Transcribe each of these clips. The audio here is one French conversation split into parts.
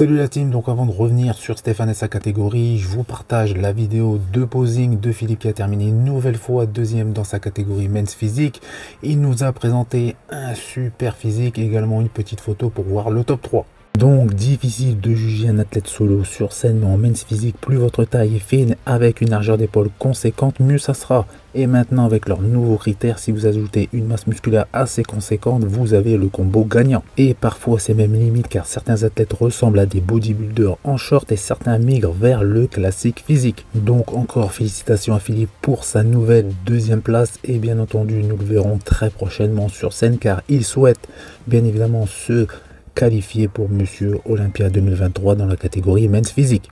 Salut la team, donc avant de revenir sur Stéphane et sa catégorie, je vous partage la vidéo de posing de Philippe qui a terminé une nouvelle fois deuxième dans sa catégorie Men's Physique. Il nous a présenté un super physique, également une petite photo pour voir le top 3. Donc difficile de juger un athlète solo sur scène mais en men's physique, plus votre taille est fine avec une largeur d'épaule conséquente, mieux ça sera. Et maintenant avec leurs nouveaux critères, si vous ajoutez une masse musculaire assez conséquente, vous avez le combo gagnant. Et parfois c'est même limite car certains athlètes ressemblent à des bodybuilders en short et certains migrent vers le classique physique. Donc encore félicitations à Philippe pour sa nouvelle deuxième place et bien entendu nous le verrons très prochainement sur scène car il souhaite bien évidemment se qualifié pour Monsieur Olympia 2023 dans la catégorie Men's Physique.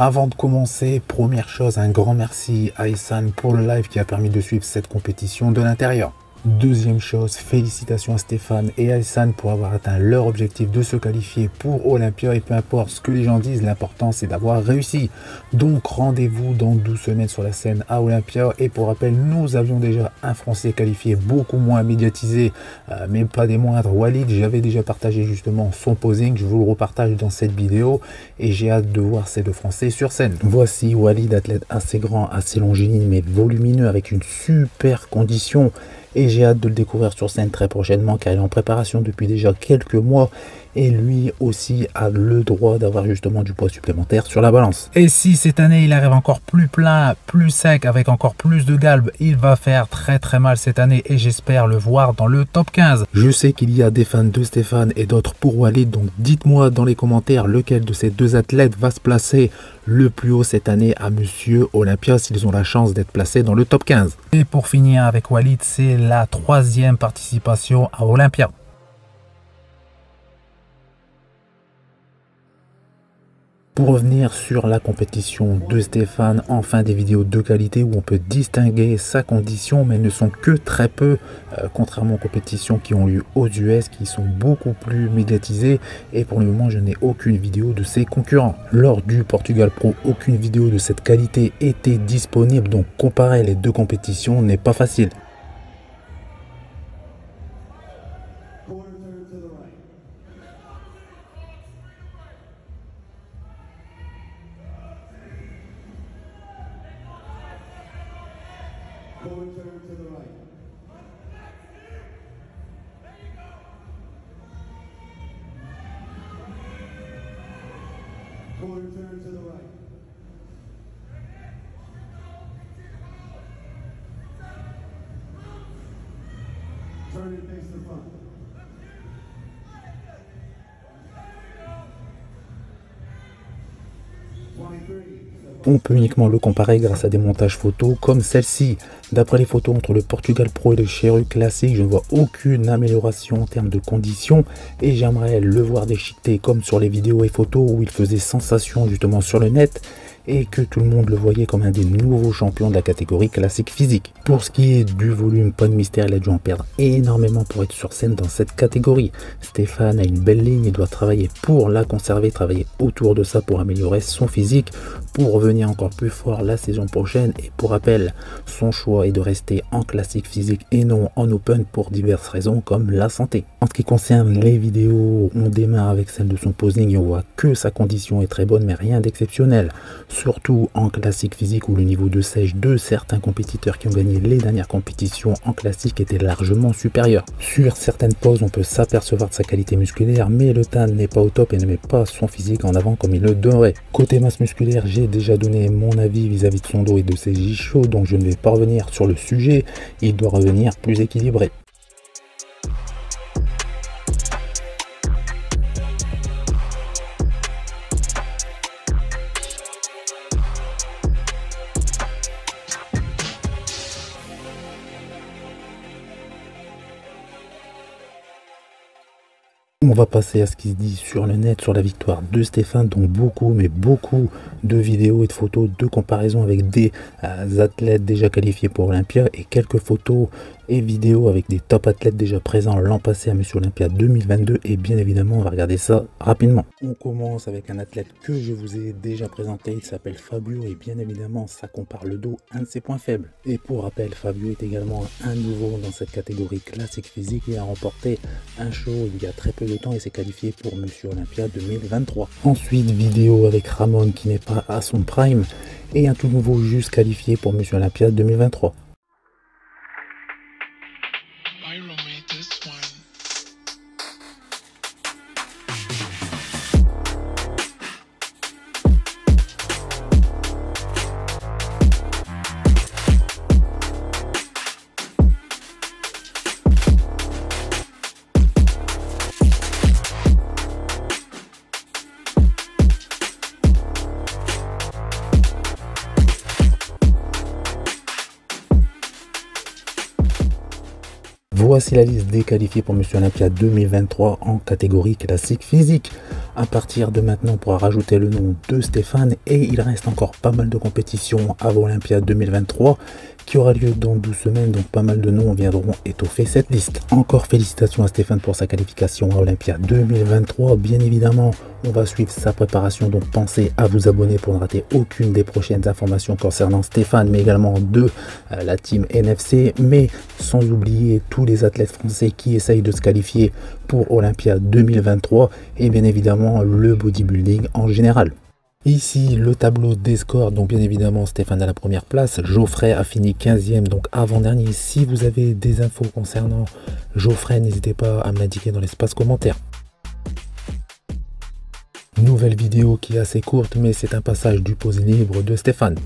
Avant de commencer, première chose, un grand merci à Isan pour le live qui a permis de suivre cette compétition de l'intérieur. Deuxième chose, félicitations à Stéphane et à Hassan pour avoir atteint leur objectif de se qualifier pour Olympia et peu importe ce que les gens disent, l'important c'est d'avoir réussi. Donc rendez-vous dans 12 semaines sur la scène à Olympia et pour rappel, nous avions déjà un Français qualifié beaucoup moins médiatisé, euh, mais pas des moindres, Walid. J'avais déjà partagé justement son posing, je vous le repartage dans cette vidéo et j'ai hâte de voir ces deux Français sur scène. Voici Walid, athlète assez grand, assez longiligne mais volumineux avec une super condition et j'ai hâte de le découvrir sur scène très prochainement car il est en préparation depuis déjà quelques mois et lui aussi a le droit d'avoir justement du poids supplémentaire sur la balance. Et si cette année il arrive encore plus plein, plus sec, avec encore plus de galbe, il va faire très très mal cette année et j'espère le voir dans le top 15. Je sais qu'il y a des fans de Stéphane et d'autres pour Walid, donc dites-moi dans les commentaires lequel de ces deux athlètes va se placer le plus haut cette année à Monsieur Olympia s'ils ont la chance d'être placés dans le top 15. Et pour finir avec Walid, c'est la troisième participation à Olympia. Pour revenir sur la compétition de Stéphane, enfin des vidéos de qualité où on peut distinguer sa condition, mais ne sont que très peu, euh, contrairement aux compétitions qui ont eu aux US, qui sont beaucoup plus médiatisées. Et pour le moment, je n'ai aucune vidéo de ses concurrents. Lors du Portugal Pro, aucune vidéo de cette qualité était disponible, donc comparer les deux compétitions n'est pas facile. forward turn to the right. Quarter turn to the right. Turn and face the front. On peut uniquement le comparer grâce à des montages photos comme celle-ci. D'après les photos entre le Portugal Pro et le Cheru Classique, je ne vois aucune amélioration en termes de conditions et j'aimerais le voir déchiqueté comme sur les vidéos et photos où il faisait sensation justement sur le net et que tout le monde le voyait comme un des nouveaux champions de la catégorie classique physique. Pour ce qui est du volume, pas de mystère, il a dû en perdre énormément pour être sur scène dans cette catégorie. Stéphane a une belle ligne, il doit travailler pour la conserver, travailler autour de ça pour améliorer son physique, pour revenir encore plus fort la saison prochaine. Et pour rappel, son choix est de rester en classique physique et non en open pour diverses raisons comme la santé. En ce qui concerne les vidéos, on démarre avec celle de son posing et on voit que sa condition est très bonne mais rien d'exceptionnel surtout en classique physique où le niveau de sèche de certains compétiteurs qui ont gagné les dernières compétitions en classique était largement supérieur. Sur certaines poses, on peut s'apercevoir de sa qualité musculaire, mais le teint n'est pas au top et ne met pas son physique en avant comme il le devrait. Côté masse musculaire, j'ai déjà donné mon avis vis-à-vis -vis de son dos et de ses J-chauds, donc je ne vais pas revenir sur le sujet, il doit revenir plus équilibré. On va passer à ce qui se dit sur le net sur la victoire de Stéphane. Donc beaucoup, mais beaucoup de vidéos et de photos de comparaison avec des euh, athlètes déjà qualifiés pour Olympia et quelques photos et vidéos avec des top athlètes déjà présents l'an passé à Monsieur Olympia 2022 et bien évidemment on va regarder ça rapidement. On commence avec un athlète que je vous ai déjà présenté, il s'appelle Fabio et bien évidemment ça compare le dos, un de ses points faibles. Et pour rappel, Fabio est également un nouveau dans cette catégorie classique physique et a remporté un show il y a très peu de temps et s'est qualifié pour Monsieur Olympia 2023. Ensuite, vidéo avec Ramon qui n'est pas à son prime et un tout nouveau juste qualifié pour Monsieur Olympia 2023. Voici la liste des qualifiés pour Monsieur Olympia 2023 en catégorie classique physique. À partir de maintenant, on pourra rajouter le nom de Stéphane et il reste encore pas mal de compétitions avant Olympia 2023 qui aura lieu dans 12 semaines, donc pas mal de noms viendront étoffer cette liste. Encore félicitations à Stéphane pour sa qualification à Olympia 2023. Bien évidemment, on va suivre sa préparation, donc pensez à vous abonner pour ne rater aucune des prochaines informations concernant Stéphane, mais également de euh, la team NFC, mais sans oublier tous les athlètes français qui essayent de se qualifier pour Olympia 2023 et bien évidemment le bodybuilding en général. Ici, le tableau des scores. Donc, bien évidemment, Stéphane à la première place. Geoffrey a fini 15e, donc avant-dernier. Si vous avez des infos concernant Geoffrey, n'hésitez pas à me l'indiquer dans l'espace commentaire. Nouvelle vidéo qui est assez courte, mais c'est un passage du pose libre de Stéphane.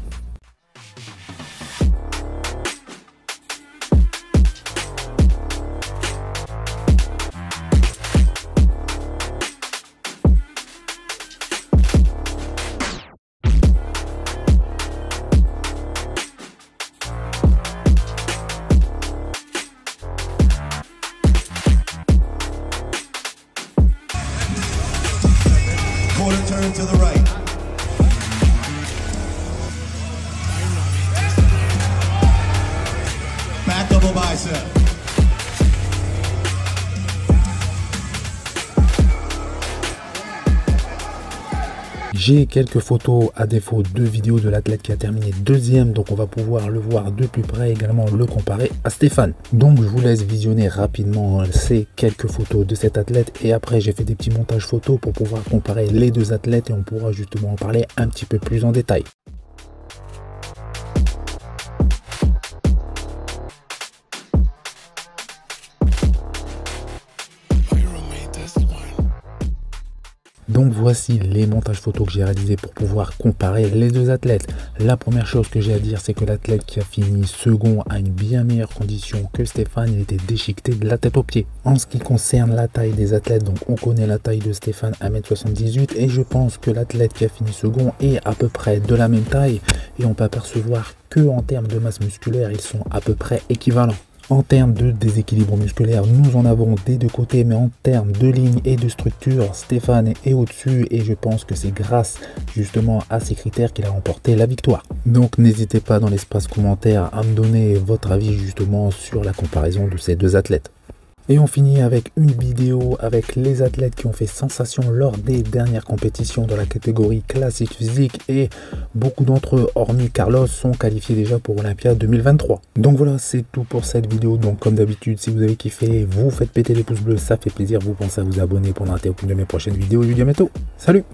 J'ai quelques photos à défaut de vidéos de l'athlète qui a terminé deuxième, donc on va pouvoir le voir de plus près, également le comparer à Stéphane. Donc je vous laisse visionner rapidement ces quelques photos de cet athlète et après j'ai fait des petits montages photos pour pouvoir comparer les deux athlètes et on pourra justement en parler un petit peu plus en détail. Donc voici les montages photos que j'ai réalisés pour pouvoir comparer les deux athlètes. La première chose que j'ai à dire, c'est que l'athlète qui a fini second a une bien meilleure condition que Stéphane. Il était déchiqueté de la tête aux pieds. En ce qui concerne la taille des athlètes, donc on connaît la taille de Stéphane 1m78 et je pense que l'athlète qui a fini second est à peu près de la même taille et on peut apercevoir que en termes de masse musculaire, ils sont à peu près équivalents. En termes de déséquilibre musculaire, nous en avons des deux côtés, mais en termes de ligne et de structure, Stéphane est au-dessus et je pense que c'est grâce justement à ces critères qu'il a remporté la victoire. Donc n'hésitez pas dans l'espace commentaire à me donner votre avis justement sur la comparaison de ces deux athlètes. Et on finit avec une vidéo avec les athlètes qui ont fait sensation lors des dernières compétitions dans la catégorie classique physique et beaucoup d'entre eux, hormis Carlos, sont qualifiés déjà pour Olympia 2023. Donc voilà, c'est tout pour cette vidéo. Donc comme d'habitude, si vous avez kiffé, vous faites péter les pouces bleus, ça fait plaisir. Vous pensez à vous abonner pour ne rater aucune de mes prochaines vidéos. Je vous dis à bientôt. Salut